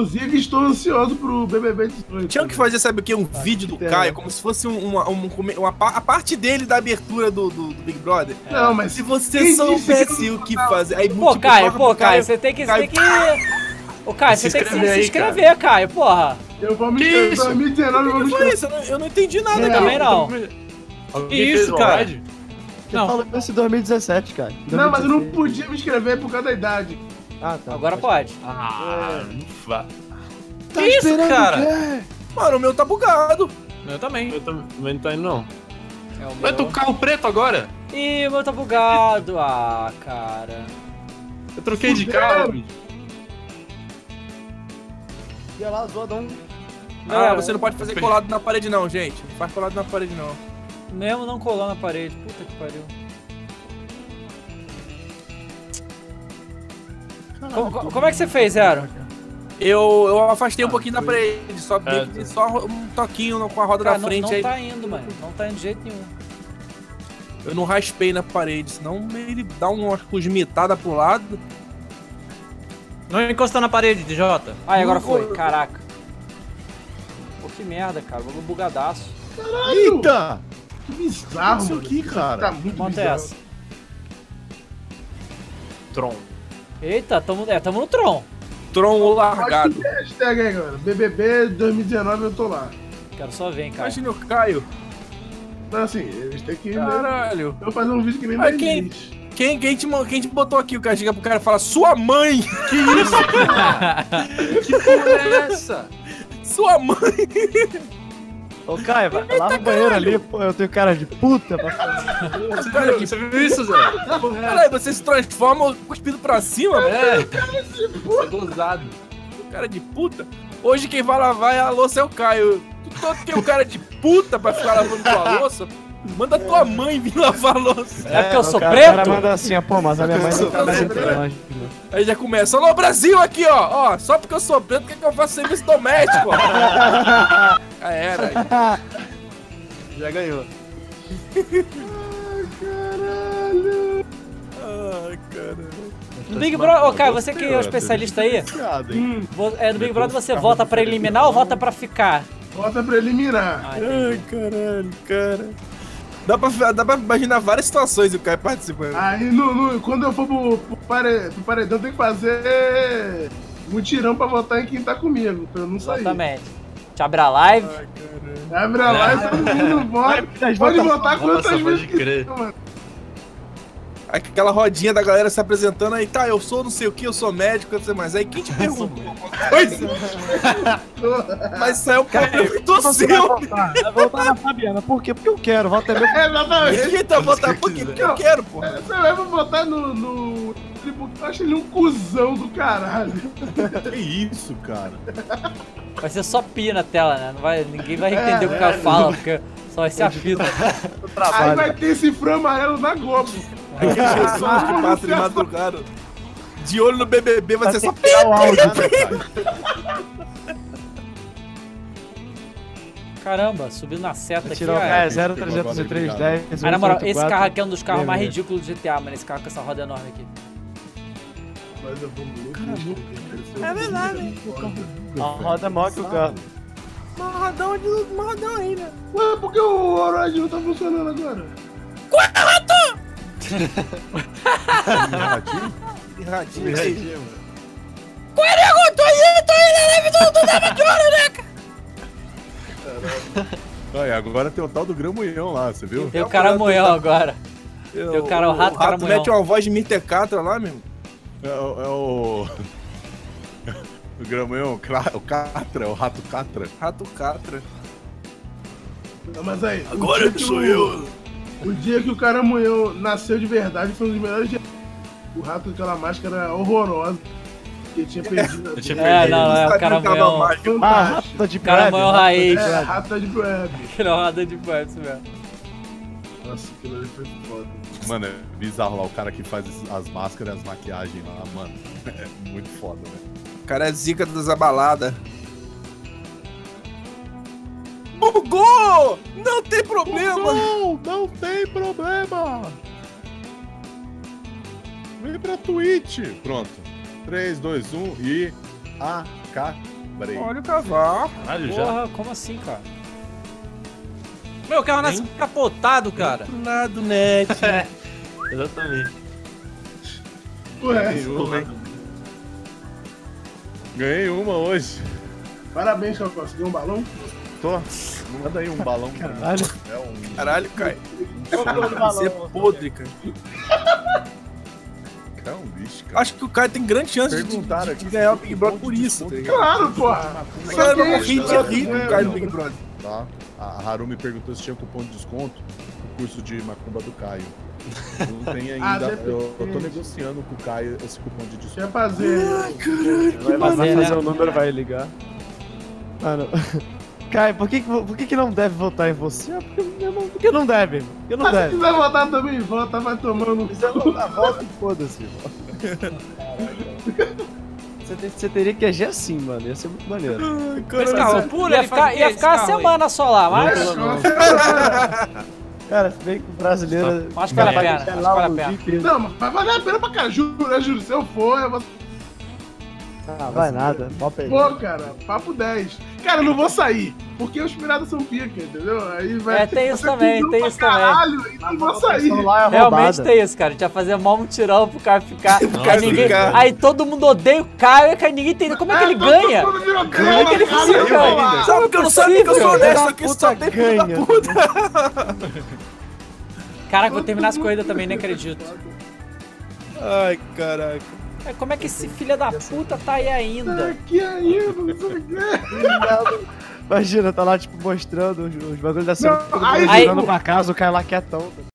Inclusive, estou ansioso pro BBB 18. Tinha que fazer, sabe o quê? Um vídeo do Caio, como se fosse um- uma, um- uma, a parte dele da abertura do, do- do Big Brother. Não, mas Se você soubesse o que fazer. Aí, Pô, Caio, pô, Caio, você tem que. Você Caio, tem que. Ô, Caio, você Se tem que se, inscrever se aí, inscrever, Caio, porra. eu vou me inscrever isso? 2019 eu vou me inscrever. isso? Eu não, eu não entendi nada, cara. também não. Que isso, cara? Não. Falou isso em 2017, cara. Não, mas eu não 2016. podia me inscrever por causa da idade. Ah, tá. Agora pode. Ah, ufa. Tá Que isso, cara? o quê? Mano, o meu tá bugado. Eu também. Eu também não tá indo, não. É o Vai meu. tu carro preto agora? Ih, o meu tá bugado. Ah, cara. Eu troquei de Fudeu. carro. Ia lá, zoadão. Ah, Galera, você não pode fazer colado na parede, não, gente. Não faz colado na parede, não. Mesmo não colou na parede. Puta que pariu. Co- co- Como, é que você fez, Zero? Eu, eu afastei um pouquinho da parede, só, É, que só um toquinho com a roda Cara, da não, frente. não aí tá indo, mano. Não tá indo de jeito nenhum. Eu não raspei na parede, senão ele dá uma cosmitada pro lado. Não encosta na parede, DJ. Aí, agora Não foi. foi. Caraca. Pô, que merda, cara. Vou bugadaço. Eita! Que bizarro, Isso aqui, cara. Tá muito Quanto é bizarro. essa? Tron. Eita, tamo, é, tamo no Tron. Tron ou Pode largado. a hashtag aí, galera. BBB 2019 eu tô lá. Quero só ver, hein, cara. Imagina o Caio. Então, assim, eles têm que. né, Caralho. Eu vou fazer um vídeo que nem mais quem-. Quem, quem, te, quem te botou aqui? O cara chega pro cara e fala: Sua mãe! Que porra é essa? Sua mãe! Ô, Caio, vai lá no banheiro ali, pô. Eu tenho cara de puta pra fazer. Você viu, você viu isso, Zé? Que é? Caralho, você se transforma cuspido pra cima, É. Gozado. cara de puta. Hoje quem vai lavar é a louça é o Caio. Tu todo que é o cara de puta pra ficar lavando tua louça, manda tua mãe vir lavar a louça. É porque eu o sou cara, preto? O cara manda assim, ó, pô, mas a minha mãe não tá preto. longe. Aí já começa, alô Brasil aqui, ó, ó, só porque eu sou preto, quer que eu faça serviço doméstico, ó. Já era. Já ganhou. Ai, caralho. No Big Brother, ô, Caio, você que é o especialista aí, vo- é, no Big Brother você vota pra eliminar ou vota pra ficar? Bota pra eliminar. Ah. Ai, caralho, cara. Dá pra, dá pra imaginar várias situações e o Caio participando. Aí, no, no- quando eu for pro, pro, pare, pro paredão, tem que fazer mutirão pra votar em quem tá comigo, pra eu não sair. Exatamente. Te abre a live. Abre a live, todo mundo vota. das Pode votar quantas Nossa, vezes pode crer. quiser, mano. Aquela rodinha da galera se apresentando aí, tá, eu sou não sei o que, eu sou médico, eu sei mais. Aí quem te perguntou alguma coisa? Mas isso é o problema do Você seu. vai votar? Na Fabiana. Por quê? Porque eu quero. Vota é meu. Exatamente. Quem tá votar por quê? Porque eu quero, pô. Você vai votar no, no eu acho ele um cuzão do caralho. Que isso, cara? Vai ser só pi na tela, né? Não vai, ninguém vai entender o que o cara fala, porque só vai ser a fita. Aí vai ter esse fã amarelo na Globo. Aqueles pessoas que passam de madrugada. De olho no BBB vai ser só o áudio. Caramba, subindo na seta aqui. Tirou é 0303 10. Mas na moral, esse carro aqui é um dos carros mais ridículos do GTA, mano. Esse carro com essa roda enorme aqui. Mas eu vou muito. É verdade. A roda é maior que o carro. Marradão de marradão aí, né? Ué, por que o Horizon não tá funcionando agora? Ratinho? Erradinho aí. Olha, agora tem o tal do Gramunhão lá, você viu? Tem o caramunhão agora. Tem o cara- o rato caramunhão. mete uma voz de Mitecatra lá, meu. É, o- é o. O Gramunhão, o Catra, o Rato Catra. Rato Catra. Não, mas aí. Agora que sou o- eu. O dia que o caramunhão nasceu de verdade foi um dos melhores dias. O rato com aquela máscara horrorosa. Que tinha perdido. Eu tinha É, não, é o caramunhão. Ah, rata de Caramunhão raiz. rata de É, breve. rata de web. Aquela roda de pants mesmo. Nossa, aquilo ali foi foda. Mano, é bizarro lá, o cara que faz as máscaras e as maquiagens lá, mano. É muito foda, né? O cara é zica das abaladas. Bugou! Não tem problema! Não, não tem problema! Vem pra Twitch! Pronto. 3, 2, 1 e. AK Peraí. Olha o cavalo. Caralho, já. Porra, como assim, cara? Meu, o carro nasce capotado, cara. Do lado, net. Exatamente. Ué, Ganhei uma hoje. parabéns, Cacau. Conseguiu um balão? Tô. Manda aí um balão. Caralho. É um. Caralho. Balão, Você é podre, cara. É um bicho, cara. Acho que o Caio tem grande chance de, de aqui ganhar o Big Brother por de isso, tá? Claro, porra. A galera vai morrer de rir com o Caio no? Big Brother. Tá? A Haru me perguntou se tinha cupom de desconto no curso de macumba do Caio. Não tem Ah, ainda. deve eu, eu tô negociando com o Caio esse cupom de desconto. Quer fazer. Vai, vai fazer, fazer né? o número, vai ligar. Mano. Caio, por que, por que, que não deve votar em você? Ah, Porque, meu irmão, por que não deve, irmão? Por que não Mas se deve? quiser votar também, vota, vai tomando. Se quiser votar, vota e foda-se, irmão. Você, tem- você teria que agir assim, mano. Ia ser muito maneiro. Esse carro puro, Ia ficar, ia ficar aí? semana só lá, mas Cara, se bem que o brasileiro. acho que vale a pena. Acho vale a pena. Não, mas vai valer a pena pra cá, juro, né, juro. Se eu for, eu vou. Ah, vai nada. Pô, cara, papo 10. Cara, eu não vou sair, porque os piratas são pica, entendeu? Aí vai. É, tem isso vai também, tem isso também. Caralho, e não vou sair. é Realmente tem isso, cara. A gente ia fazer mó mutirão pro cara ficar. aí, ninguém, aí todo mundo odeia o Caio, e aí ninguém entende como é que ele todo ganha. Como é que ele cara, fica cara, ainda? Sabe que eu não sabia que eu sou honesto aqui, só puta tem filho da ganha. puta. Caraca, vou terminar as corridas também, nem acredito. Ai, caraca. É, como é que esse filho da puta tá aí ainda? Aqui ainda, não sei o quê. Imagina, tá lá, tipo, mostrando os, os bagulhos da todo aí- mundo Aí- pra casa, o cara lá quietão.